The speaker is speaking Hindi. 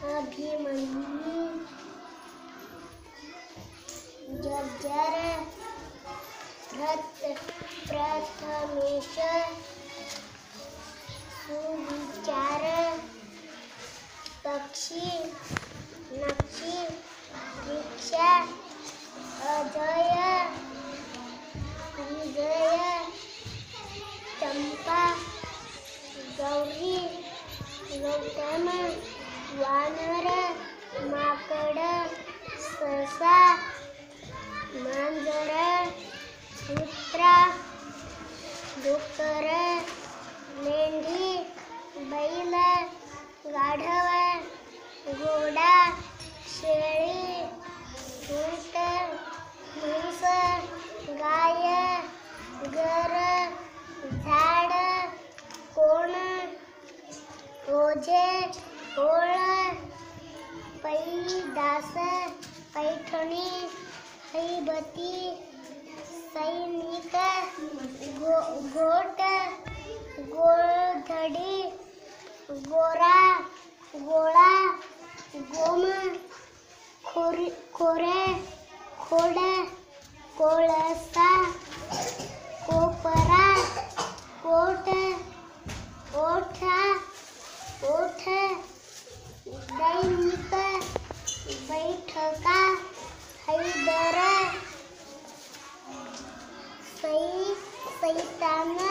मंडळी जर्जर प्रथ प्रथमेश सुविचार पक्षी नक्षी दीक्षा अजय विजय चंपा गौरी गौतम वानर माकड ससा मांजर कुत्रा डुक्कर मेंढी बैल गाढव घोडा शेळी ऊंट म्हैस गाय घर झाड कोण ओझे ओळ पैदास पैठणी हैबती सैनिक गो गोट गोळधडी गोरा गोळा गोम खोरी खोड कोळसा कोपरा कोट ओठ दैनिक बैठका हैदर सही सैताना